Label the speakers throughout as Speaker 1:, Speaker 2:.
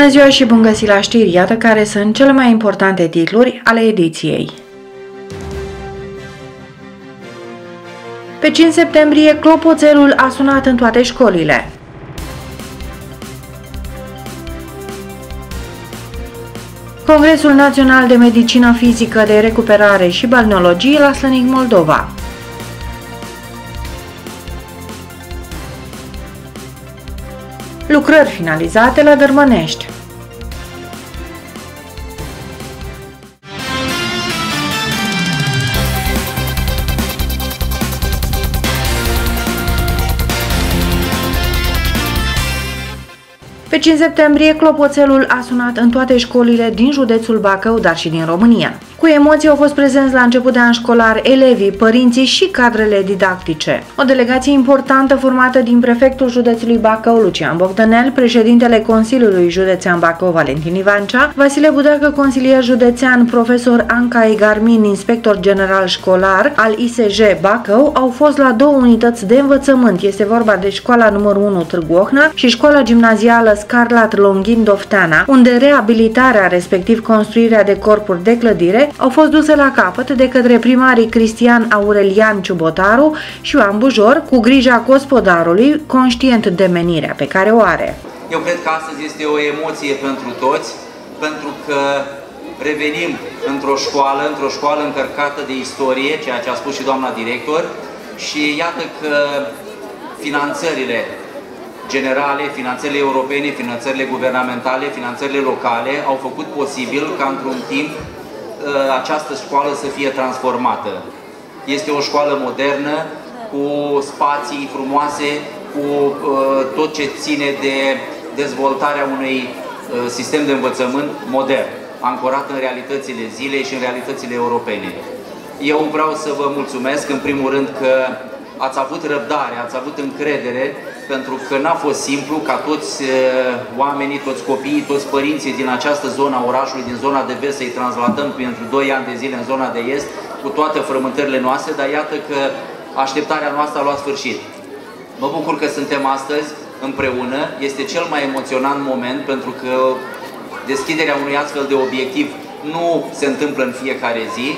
Speaker 1: Bună ziua și bun găsit la știri, iată care sunt cele mai importante titluri ale ediției. Pe 5 septembrie, clopoțelul a sunat în toate școlile. Congresul Național de Medicină Fizică de Recuperare și Balneologie la Slănic Moldova. Lucrări finalizate la Dărmănești. Pe 5 septembrie, clopoțelul a sunat în toate școlile din județul Bacău, dar și din România. Cu emoții au fost prezenți la început de an școlar elevii, părinții și cadrele didactice. O delegație importantă formată din prefectul județului Bacău, Lucian Bogdanel, președintele Consiliului Județean Bacău, Valentin Ivancea, Vasile Budeacă, consilier județean, profesor Anca Igarmin, inspector general școlar al ISJ Bacău, au fost la două unități de învățământ. Este vorba de școala numărul 1 Târgu Ohna și școala gimnazială Scarlat Longin Dofteana, unde reabilitarea, respectiv construirea de corpuri de clădire, au fost duse la capăt de către primarii Cristian Aurelian Ciubotaru și Ioan Bujor, cu grija gospodarului, conștient de menirea pe care o are.
Speaker 2: Eu cred că astăzi este o emoție pentru toți, pentru că revenim într-o școală, într-o școală încărcată de istorie, ceea ce a spus și doamna director, și iată că finanțările generale, finanțările europene, finanțările guvernamentale, finanțările locale au făcut posibil ca într-un timp Uh, această școală să fie transformată. Este o școală modernă, cu spații frumoase, cu uh, tot ce ține de dezvoltarea unui uh, sistem de învățământ modern, ancorat în realitățile zilei și în realitățile europene. Eu vreau să vă mulțumesc, în primul rând, că ați avut răbdare, ați avut încredere, pentru că n-a fost simplu ca toți uh, oamenii, toți copiii, toți părinții din această zonă a orașului, din zona de vest, să-i translatăm pentru 2 ani de zile în zona de est, cu toate frământările noastre, dar iată că așteptarea noastră a luat sfârșit. Mă bucur că suntem astăzi împreună, este cel mai emoționant moment pentru că deschiderea unui astfel de obiectiv nu se întâmplă în fiecare zi,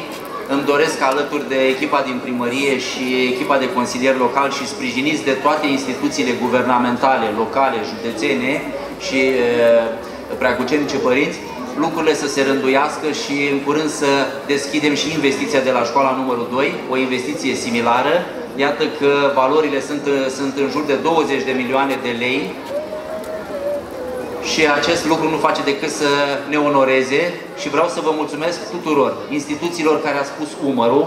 Speaker 2: îmi doresc alături de echipa din primărie și echipa de consilier local și sprijiniți de toate instituțiile guvernamentale, locale, județene și preacucenice părinți, lucrurile să se rânduiască și în curând să deschidem și investiția de la școala numărul 2, o investiție similară. Iată că valorile sunt, sunt în jur de 20 de milioane de lei și acest lucru nu face decât să ne onoreze și vreau să vă mulțumesc tuturor instituțiilor care a spus umărul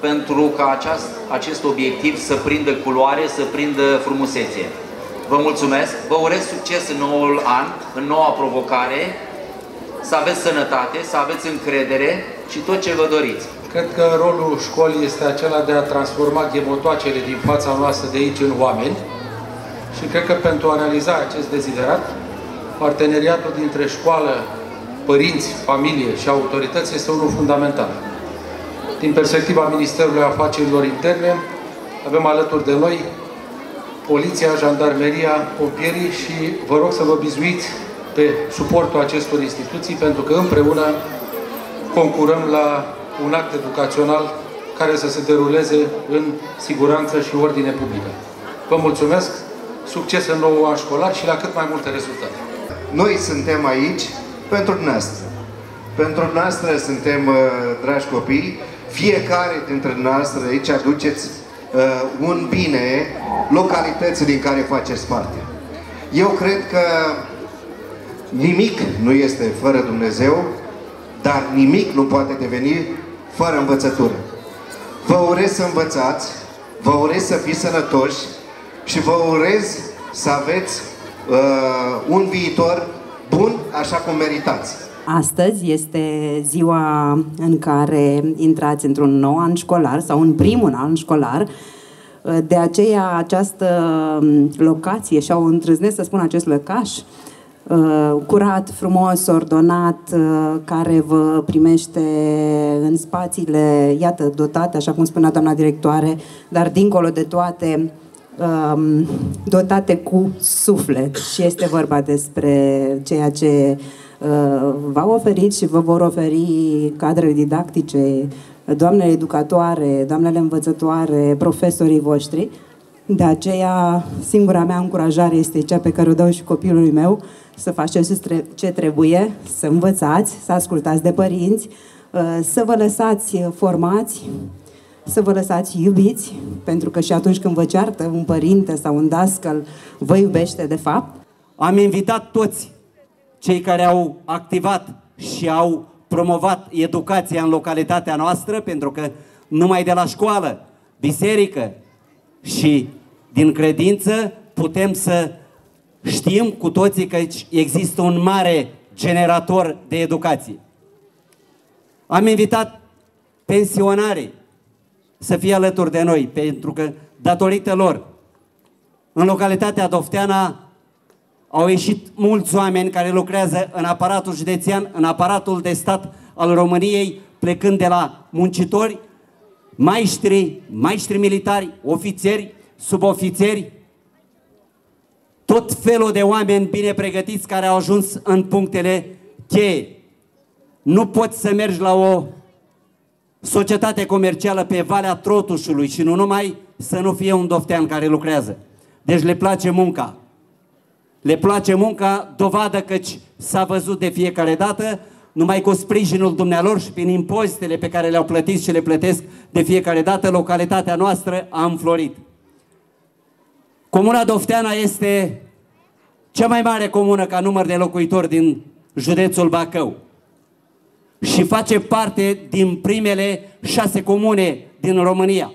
Speaker 2: pentru ca aceast, acest obiectiv să prindă culoare, să prindă frumusețe. Vă mulțumesc, vă urez succes în noul an, în noua provocare, să aveți sănătate, să aveți încredere și tot ce vă doriți.
Speaker 3: Cred că rolul școlii este acela de a transforma ghemotoacele din fața noastră de aici în oameni și cred că pentru a realiza acest deziderat parteneriatul dintre școală, părinți, familie și autorități este unul fundamental. Din perspectiva Ministerului Afacerilor Interne, avem alături de noi Poliția, Jandarmeria, Pompierii și vă rog să vă bizuiți pe suportul acestor instituții pentru că împreună concurăm la un act educațional care să se deruleze în siguranță și ordine publică. Vă mulțumesc, succes în nou an școlar și la cât mai multe rezultate!
Speaker 4: Noi suntem aici pentru noastră. Pentru noastră suntem, uh, dragi copii, fiecare dintre noastre aici aduceți uh, un bine localității din care faceți parte. Eu cred că nimic nu este fără Dumnezeu, dar nimic nu poate deveni fără învățătură. Vă urez să învățați, vă urez să fiți sănătoși și vă urez să aveți uh, un viitor bun, așa cum meritați.
Speaker 5: Astăzi este ziua în care intrați într-un nou an școlar sau în primul an școlar. Uh, de aceea această um, locație și-au întrăznesc să spun acest lăcaș uh, curat, frumos, ordonat, uh, care vă primește în spațiile, iată, dotate, așa cum spunea doamna directoare, dar dincolo de toate, um, dotate cu suflet și este vorba despre ceea ce uh, v-au oferit și vă vor oferi cadrele didactice, doamnele educatoare, doamnele învățătoare, profesorii voștri. De aceea, singura mea încurajare este cea pe care o dau și copilului meu, să faceți ce trebuie, să învățați, să ascultați de părinți, uh, să vă lăsați formați, să vă lăsați iubiți, pentru că și atunci când vă ceartă un părinte sau un dascăl, vă iubește de fapt.
Speaker 6: Am invitat toți cei care au activat și au promovat educația în localitatea noastră, pentru că numai de la școală, biserică și din credință putem să știm cu toții că există un mare generator de educație. Am invitat pensionarii să fie alături de noi, pentru că datorită lor, în localitatea Dofteana au ieșit mulți oameni care lucrează în aparatul județean, în aparatul de stat al României, plecând de la muncitori, maestri, maestri militari, ofițeri, subofițeri, tot felul de oameni bine pregătiți care au ajuns în punctele cheie. Nu poți să mergi la o societate comercială pe Valea Trotușului și nu numai să nu fie un doftean care lucrează. Deci le place munca. Le place munca, dovadă căci s-a văzut de fiecare dată, numai cu sprijinul dumnealor și prin impozitele pe care le-au plătit și le plătesc de fiecare dată, localitatea noastră a înflorit. Comuna Dofteana este cea mai mare comună ca număr de locuitori din județul Bacău și face parte din primele șase comune din România.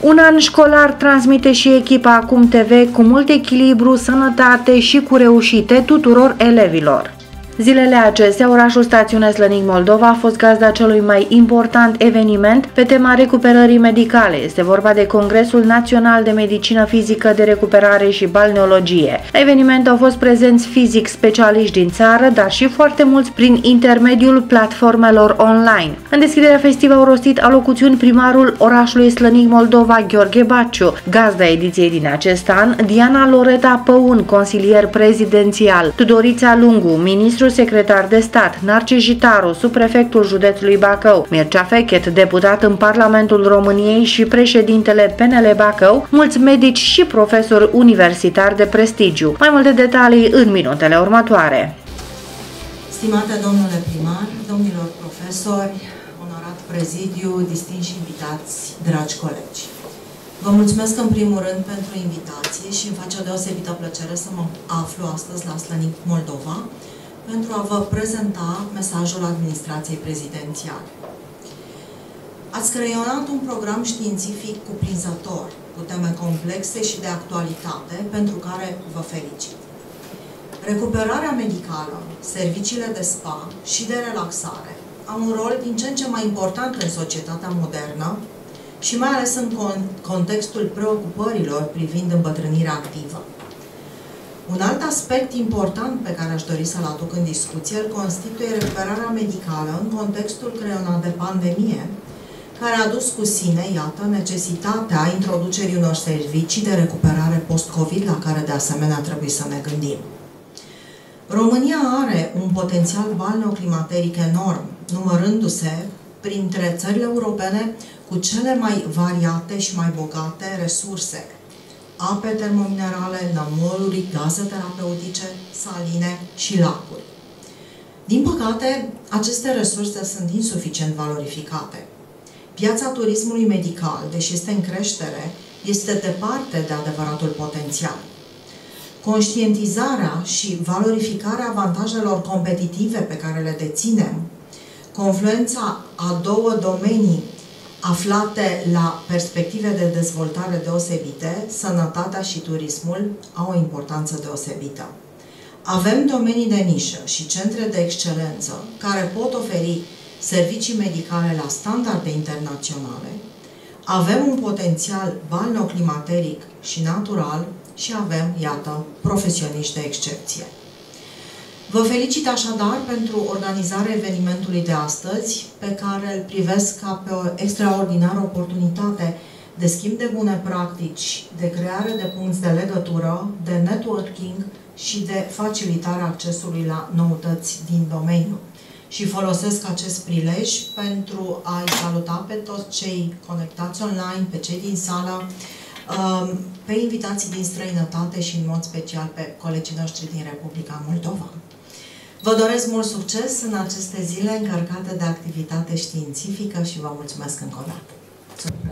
Speaker 1: Un an școlar transmite și echipa Acum TV cu mult echilibru, sănătate și cu reușite tuturor elevilor. Zilele acestea, orașul stațiune Slănic Moldova a fost gazda celui mai important eveniment pe tema recuperării medicale. Este vorba de Congresul Național de Medicină Fizică de Recuperare și Balneologie. La eveniment au fost prezenți fizic specialiști din țară, dar și foarte mulți prin intermediul platformelor online. În deschiderea festivalului au rostit alocuțiuni primarul orașului Slănic Moldova, Gheorghe Baciu. Gazda ediției din acest an, Diana Loreta Păun, consilier prezidențial, Tudorița Lungu, ministru secretar de stat, Narcis Jitaru, subprefectul județului Bacău, Mircea Fechet, deputat în Parlamentul României și președintele PNL Bacău, mulți medici și profesori universitari de prestigiu. Mai multe detalii în minutele următoare.
Speaker 7: Stimate domnule primar, domnilor profesori, onorat prezidiu, distinși invitați, dragi colegi. Vă mulțumesc în primul rând pentru invitație și îmi face o deosebită plăcere să mă aflu astăzi la Slănic Moldova, pentru a vă prezenta mesajul administrației prezidențiale. Ați creionat un program științific cuprinzător, cu teme complexe și de actualitate, pentru care vă felicit. Recuperarea medicală, serviciile de spa și de relaxare au un rol din ce în ce mai important în societatea modernă și mai ales în contextul preocupărilor privind îmbătrânirea activă. Un alt aspect important pe care aș dori să-l aduc în discuție îl constituie recuperarea medicală în contextul creionat de pandemie, care a dus cu sine, iată, necesitatea introducerii unor servicii de recuperare post-COVID, la care de asemenea trebuie să ne gândim. România are un potențial balneoclimateric enorm, numărându-se printre țările europene cu cele mai variate și mai bogate resurse ape termominerale, namoluri, gaze terapeutice, saline și lacuri. Din păcate, aceste resurse sunt insuficient valorificate. Piața turismului medical, deși este în creștere, este departe de adevăratul potențial. Conștientizarea și valorificarea avantajelor competitive pe care le deținem, confluența a două domenii aflate la perspective de dezvoltare deosebite, sănătatea și turismul au o importanță deosebită. Avem domenii de nișă și centre de excelență care pot oferi servicii medicale la standarde internaționale, avem un potențial balneoclimateric și natural și avem, iată, profesioniști de excepție. Vă felicit așadar pentru organizarea evenimentului de astăzi, pe care îl privesc ca pe o extraordinară oportunitate de schimb de bune practici, de creare de punți de legătură, de networking și de facilitarea accesului la noutăți din domeniu. Și folosesc acest prilej pentru a-i saluta pe toți cei conectați online, pe cei din sală, um, pe invitații din străinătate și în mod special pe colegii noștri din Republica Moldova. Vă doresc mult succes în aceste zile încărcate de activitate științifică și vă mulțumesc încă o dată.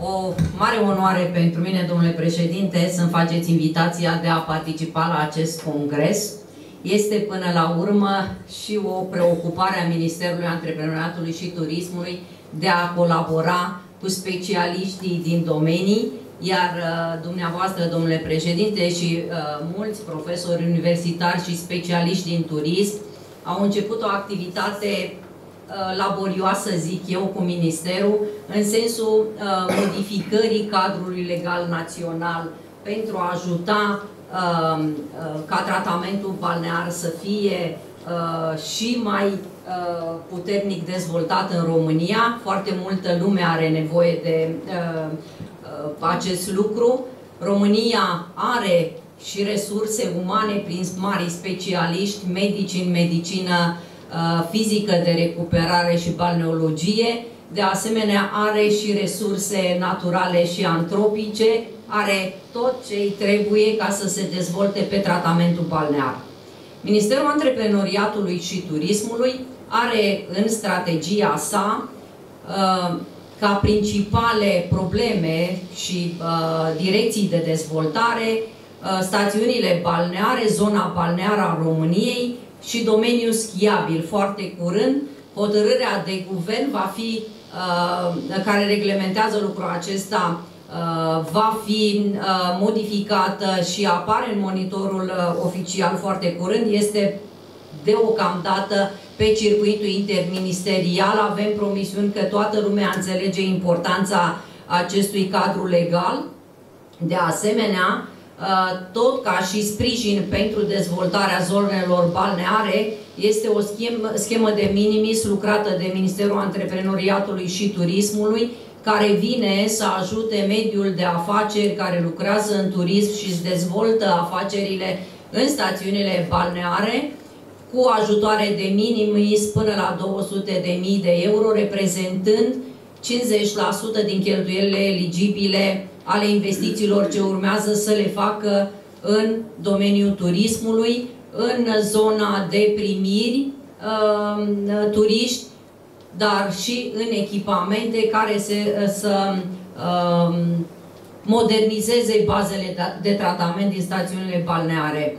Speaker 8: O mare onoare pentru mine, domnule președinte, să-mi faceți invitația de a participa la acest congres. Este până la urmă și o preocupare a Ministerului Antreprenoriatului și Turismului de a colabora cu specialiștii din domenii, iar uh, dumneavoastră, domnule președinte, și uh, mulți profesori universitari și specialiști din turism au început o activitate Uh, laborioasă, zic eu, cu Ministerul, în sensul uh, modificării cadrului legal național pentru a ajuta uh, ca tratamentul balnear să fie și mai puternic dezvoltat în România. Foarte multă lume are nevoie de acest lucru. România are și resurse umane prin mari specialiști, medici în medicină Uh, fizică de recuperare și balneologie, de asemenea are și resurse naturale și antropice, are tot ce îi trebuie ca să se dezvolte pe tratamentul balnear. Ministerul Antreprenoriatului și Turismului are în strategia sa uh, ca principale probleme și uh, direcții de dezvoltare stațiunile balneare, zona balneară a României, și domeniul schiabil. Foarte curând, hotărârea de guvern va fi, uh, care reglementează lucrul acesta, uh, va fi uh, modificată și apare în monitorul uh, oficial foarte curând. Este deocamdată pe circuitul interministerial. Avem promisiuni că toată lumea înțelege importanța acestui cadru legal. De asemenea, Uh, tot ca și sprijin pentru dezvoltarea zonelor balneare, este o schemă, schemă de minimis lucrată de Ministerul Antreprenoriatului și Turismului, care vine să ajute mediul de afaceri care lucrează în turism și își dezvoltă afacerile în stațiunile balneare, cu ajutoare de minimis până la 200.000 de euro, reprezentând 50% din cheltuielile eligibile ale investițiilor ce urmează să le facă în domeniul turismului, în zona de primiri, uh, turiști, dar și în echipamente care se, să uh, modernizeze bazele de tratament din stațiunile balneare.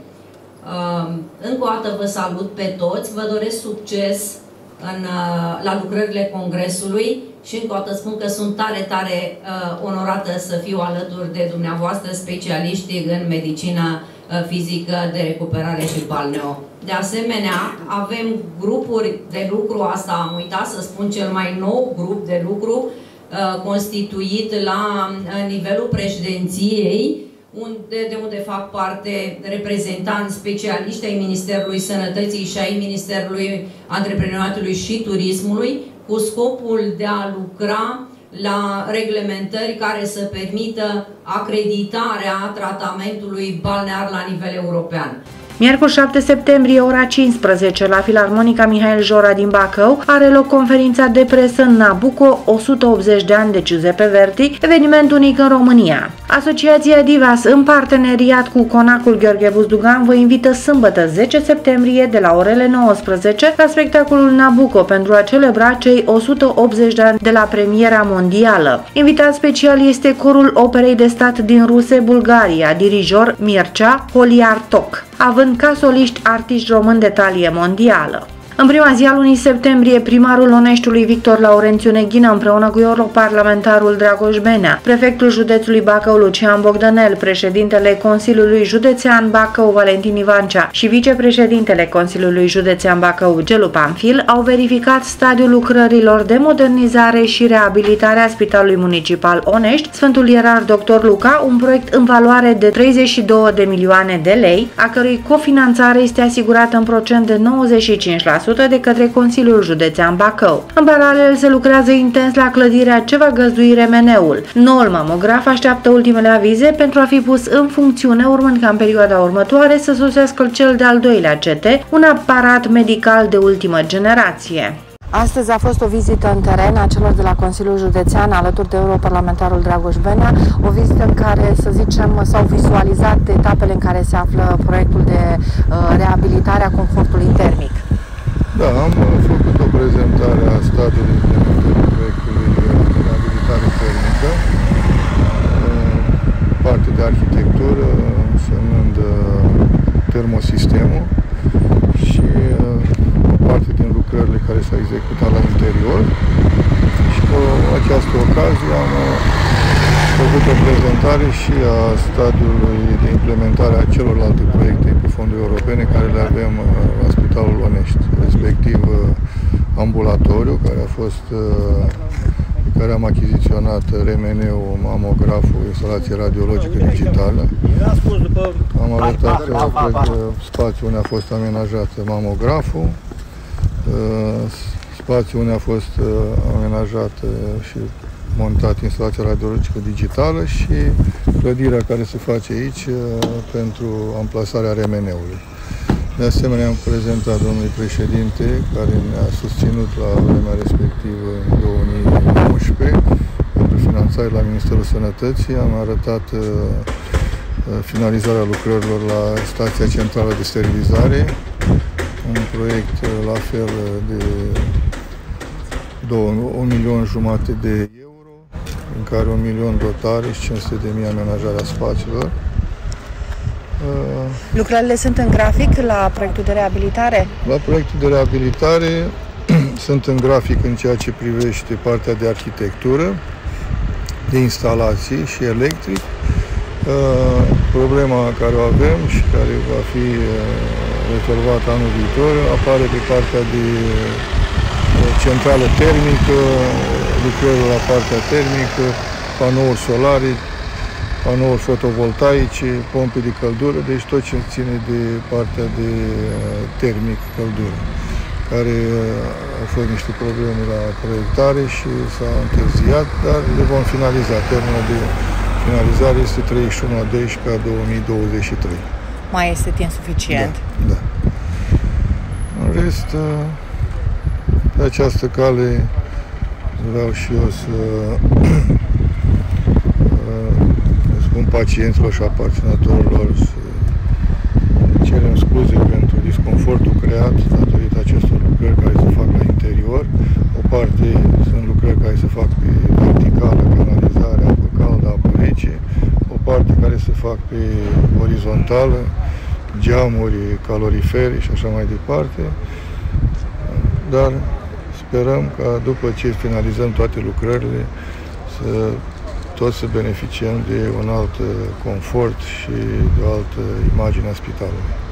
Speaker 8: Uh, încă o dată vă salut pe toți, vă doresc succes în, uh, la lucrările Congresului și încă o dată spun că sunt tare, tare uh, onorată să fiu alături de dumneavoastră specialiști în medicină uh, fizică de recuperare și balneo. De asemenea, avem grupuri de lucru, asta am uitat să spun cel mai nou grup de lucru uh, constituit la uh, nivelul președinției, unde, de unde fac parte reprezentanți specialiști ai Ministerului Sănătății și ai Ministerului Antreprenoriatului și Turismului, cu scopul de a lucra la reglementări care să permită acreditarea tratamentului balnear la nivel european.
Speaker 1: Miercuri 7 septembrie, ora 15, la Filarmonica Mihail Jora din Bacău, are loc conferința de presă Nabucco 180 de ani de Giuseppe Verdi, eveniment unic în România. Asociația Divas, în parteneriat cu Conacul Gheorghe Buzdugan, vă invită sâmbătă 10 septembrie de la orele 19 la spectacolul Nabucco pentru a celebra cei 180 de ani de la premiera mondială. Invitat special este corul operei de stat din Ruse, Bulgaria, dirijor Mircea Poliartok, având ca soliști artiști români de talie mondială. În prima zi a lunii septembrie, primarul Oneștiului Victor Laurențiu Neghină împreună cu europarlamentarul Dragoș Benea, prefectul județului Bacău Lucian Bogdanel, președintele Consiliului Județean Bacău Valentin Ivancea și vicepreședintele Consiliului Județean Bacău Gelu Panfil au verificat stadiul lucrărilor de modernizare și reabilitare a Spitalului Municipal Onești, Sfântul Ierar Dr. Luca, un proiect în valoare de 32 de milioane de lei, a cărui cofinanțare este asigurată în procent de 95% de către Consiliul Județean Bacău. În paralel se lucrează intens la clădirea ce va găzdui remeneul. Noul mamograf așteaptă ultimele avize pentru a fi pus în funcțiune, urmând ca în perioada următoare să sosească cel de-al doilea CT, un aparat medical de ultimă generație. Astăzi a fost o vizită în teren a celor de la Consiliul Județean alături de europarlamentarul Dragoș Benea, o vizită în care, să zicem, s-au vizualizat etapele în care se află proiectul de uh, reabilitare a confortului termic.
Speaker 9: Da, am făcut o prezentare a stadiului implementării proiectului de reabilitare termică, uh, parte de arhitectură, însemnând uh, termosistemul și parte din lucrările care s-au executat la interior. Și cu această ocazie am uh, făcut o prezentare și a stadiului de implementare a celorlalte proiecte cu fonduri europene care le avem uh, la Spitalul Onești, respectiv uh, ambulatoriu, care a fost care am achiziționat RMN-ul, mamograful, instalație radiologică digitală. Am arătat spațiul unde a fost amenajat mamograful, Uh, spațiu unde a fost uh, amenajat și montat instalația radiologică digitală și clădirea care se face aici uh, pentru amplasarea RMN-ului. De asemenea, am prezentat domnului președinte, care ne-a susținut la vremea respectivă în 2011 pentru finanțare la Ministerul Sănătății. Am arătat finalizarea lucrărilor la stația centrală de sterilizare, un proiect uh, la fel uh, de 1 milion jumate de euro, în care 1 milion dotare și 500 de mii amenajarea spațiilor.
Speaker 1: Uh, Lucrările sunt în grafic la proiectul de reabilitare?
Speaker 9: La proiectul de reabilitare sunt în grafic în ceea ce privește partea de arhitectură, de instalații și electric. Problema care o avem și care va fi rezolvat anul viitor, apare pe partea de centrală termică, lucrări la partea termică, panouri solare, panouri fotovoltaice, pompe de căldură, deci tot ce ține de partea de termic căldură, care au fost niște probleme la proiectare și s-a întârziat, dar le vom finaliza. Termenul de finalizare este 31 a 12 a 2023
Speaker 1: mai este timp suficient.
Speaker 9: Da, da. În rest, uh, pe această cale vreau și eu să uh, spun pacienților și aparținătorilor să cerem scuze pentru disconfortul creat datorită acestor lucrări care se fac la interior. O parte sunt lucrări care se fac pe verticală, canalizare, apă caldă, apă rece, parte care se fac pe orizontală, geamuri, caloriferi și așa mai departe. Dar sperăm ca după ce finalizăm toate lucrările să toți să beneficiem de un alt confort și de o altă imagine a spitalului.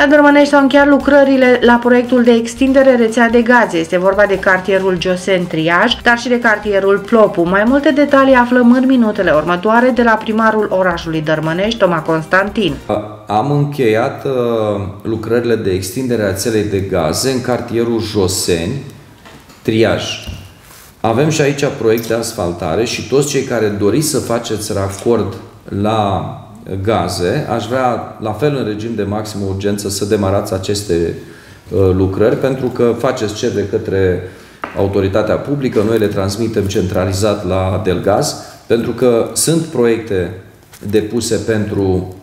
Speaker 1: La Dărmănești s-au încheiat lucrările la proiectul de extindere rețea de gaze. Este vorba de cartierul Josen Triaj, dar și de cartierul Plopu. Mai multe detalii aflăm în minutele următoare de la primarul orașului Dărmănești, Toma Constantin.
Speaker 10: Am încheiat uh, lucrările de extindere a rețelei de gaze în cartierul Joseni, Triaj. Avem și aici proiect de asfaltare și toți cei care doriți să faceți racord la gaze, aș vrea, la fel în regim de maximă urgență, să demarați aceste uh, lucrări, pentru că faceți cerere către autoritatea publică, noi le transmitem centralizat la Delgaz, pentru că sunt proiecte depuse pentru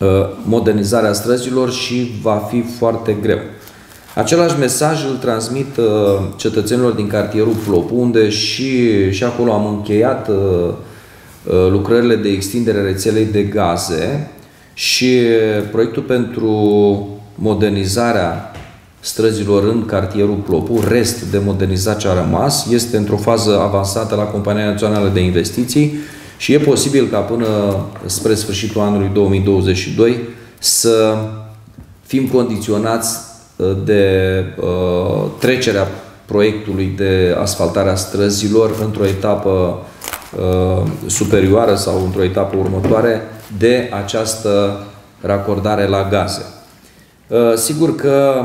Speaker 10: uh, modernizarea străzilor și va fi foarte greu. Același mesaj îl transmit uh, cetățenilor din cartierul Plopu, unde și, și acolo am încheiat Uh, lucrările de extindere a rețelei de gaze și proiectul pentru modernizarea străzilor în cartierul Plopu, rest de modernizat ce a rămas, este într-o fază avansată la Compania Națională de Investiții și e posibil ca până spre sfârșitul anului 2022 să fim condiționați uh, de uh, trecerea proiectului de asfaltare a străzilor într-o etapă Uh, superioară sau într-o etapă următoare de această racordare la gaze. Uh, sigur că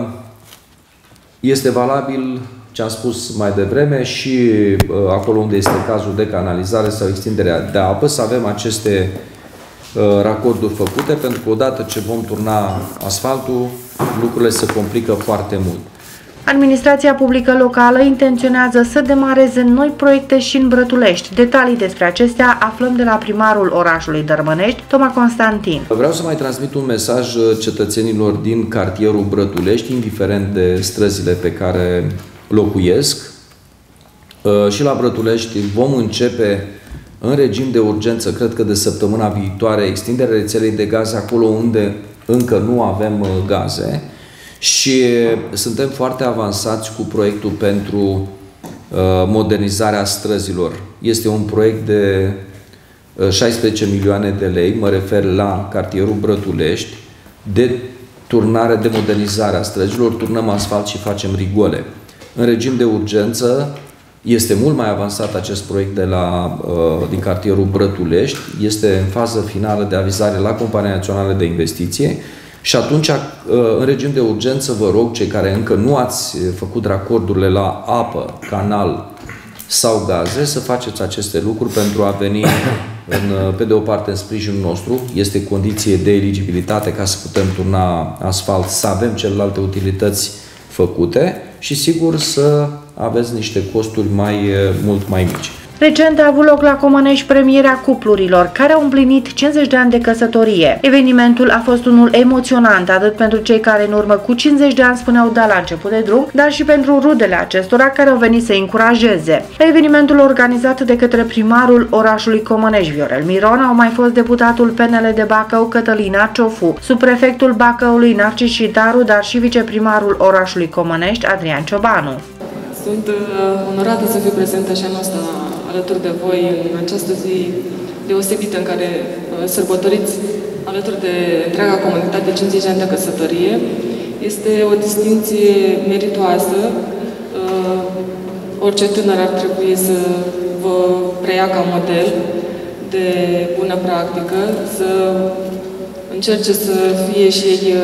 Speaker 10: Este valabil ce am spus mai devreme și uh, acolo unde este cazul de canalizare sau extinderea de apă, să avem aceste uh, racorduri făcute, pentru că odată ce vom turna asfaltul, lucrurile se complică foarte mult.
Speaker 1: Administrația publică locală intenționează să demareze noi proiecte și în Brătulești. Detalii despre acestea aflăm de la primarul orașului Dărmănești, Toma Constantin.
Speaker 10: Vreau să mai transmit un mesaj cetățenilor din cartierul Brătulești, indiferent de străzile pe care locuiesc. Uh, și la Brătulești vom începe în regim de urgență, cred că de săptămâna viitoare, extinderea rețelei de gaze acolo unde încă nu avem uh, gaze și suntem foarte avansați cu proiectul pentru uh, modernizarea străzilor. Este un proiect de 16 uh, milioane de lei, mă refer la cartierul Brătulești, de turnare, de modernizare a străzilor, turnăm asfalt și facem rigole. În regim de urgență, este mult mai avansat acest proiect de la, uh, din cartierul Brătulești, este în fază finală de avizare la Compania Națională de Investiție și atunci, uh, în regim de urgență, vă rog, cei care încă nu ați făcut racordurile la apă, canal sau gaze, să faceți aceste lucruri pentru a veni, în, pe de o parte, în sprijinul nostru. Este condiție de eligibilitate ca să putem turna asfalt, să avem celelalte utilități făcute și, sigur, să aveți niște costuri mai, mult mai mici.
Speaker 1: Recent a avut loc la Comănești premierea cuplurilor, care au împlinit 50 de ani de căsătorie. Evenimentul a fost unul emoționant, atât pentru cei care în urmă cu 50 de ani spuneau da la început de drum, dar și pentru rudele acestora care au venit să încurajeze. La evenimentul organizat de către primarul orașului Comănești, Viorel Miron, au mai fost deputatul PNL de Bacău, Cătălina Ciofu, subprefectul Bacăului, Narcis Citaru, dar și viceprimarul orașului Comănești, Adrian Ciobanu.
Speaker 11: Sunt uh, onorată să fiu prezentă și anul ăsta alături de voi în această zi deosebită în care uh, sărbătoriți alături de întreaga comunitate 50 de ani de căsătorie. Este o distinție meritoasă. Uh, orice tânăr ar trebui să vă preia ca model de bună practică, să încerce să fie și ei,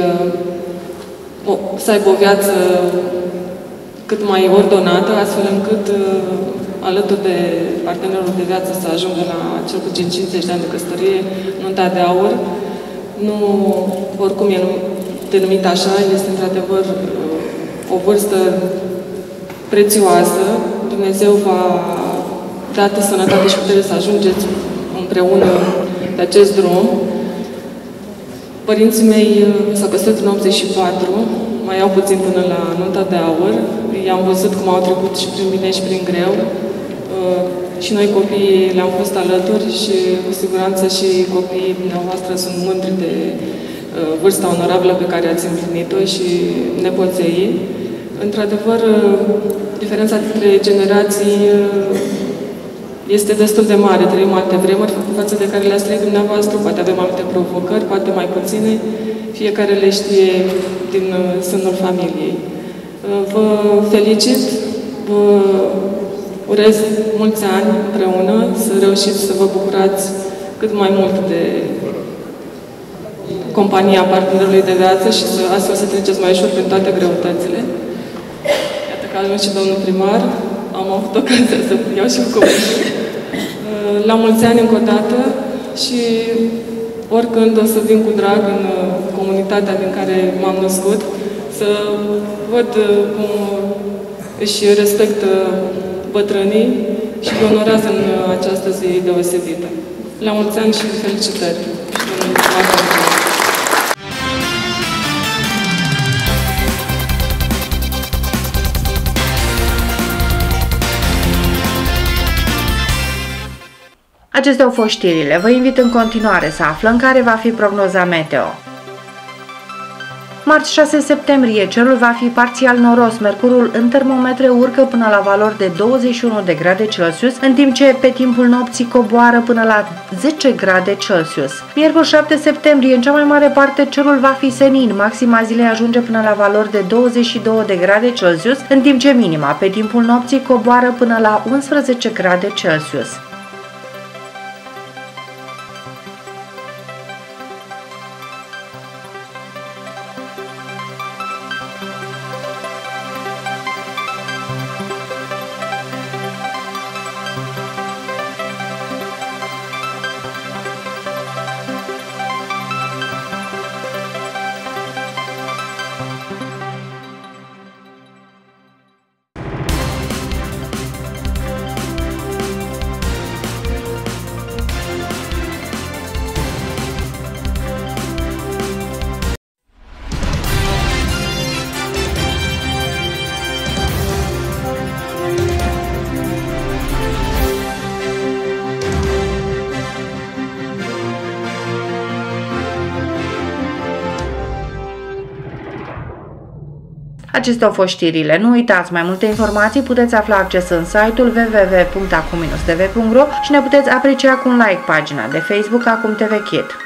Speaker 11: să aibă o viață cât mai ordonată, astfel încât uh, alături de partenerul de viață să ajungă la cel puțin 50 de ani de căsătorie, nunta de aur. Nu, oricum e denumit așa, este într-adevăr uh, o vârstă prețioasă. Dumnezeu va dată sănătate și putere să ajungeți împreună pe acest drum. Părinții mei uh, s-au căsătorit în 84, mai au puțin până la nunta de aur. I-am văzut cum au trecut și prin bine și prin greu. Uh, și noi copiii le-am fost alături și cu siguranță și copiii dumneavoastră sunt mândri de uh, vârsta onorabilă pe care ați împlinit-o și nepoței. Într-adevăr, uh, diferența dintre generații este destul de mare. Trăim alte vremuri față de care le-ați trăit dumneavoastră. Poate avem alte provocări, poate mai puține. Fiecare le știe din uh, sânul familiei. Uh, vă felicit, vă urez mulți ani împreună, să reușiți să vă bucurați cât mai mult de compania partenerului de viață și să astfel să treceți mai ușor prin toate greutățile. Iată că a ajuns și domnul primar, am avut ocazia să iau și cu uh, La mulți ani încă o dată și oricând o să vin cu drag în uh, comunitatea din care m-am născut, să văd uh, cum își respectă bătrânii și îi onorează în această zi deosebită. La mulți ani și felicitări!
Speaker 1: Acestea au fost știrile. Vă invit în continuare să aflăm care va fi prognoza meteo. Marți 6 septembrie, cerul va fi parțial noros, mercurul în termometre urcă până la valori de 21 de grade Celsius, în timp ce pe timpul nopții coboară până la 10 grade Celsius. Miercuri 7 septembrie, în cea mai mare parte, cerul va fi senin, maxima zilei ajunge până la valori de 22 de grade Celsius, în timp ce minima pe timpul nopții coboară până la 11 grade Celsius. Acestea au fost știrile. Nu uitați, mai multe informații puteți afla acces în site-ul www.acum-tv.ro și ne puteți aprecia cu un like pagina de Facebook Acum TV Kid.